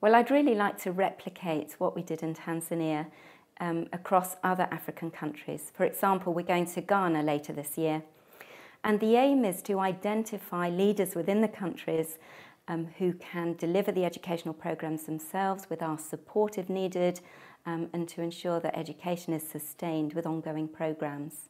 Well, I'd really like to replicate what we did in Tanzania um, across other African countries. For example, we're going to Ghana later this year. And the aim is to identify leaders within the countries um, who can deliver the educational programs themselves with our support if needed um, and to ensure that education is sustained with ongoing programs.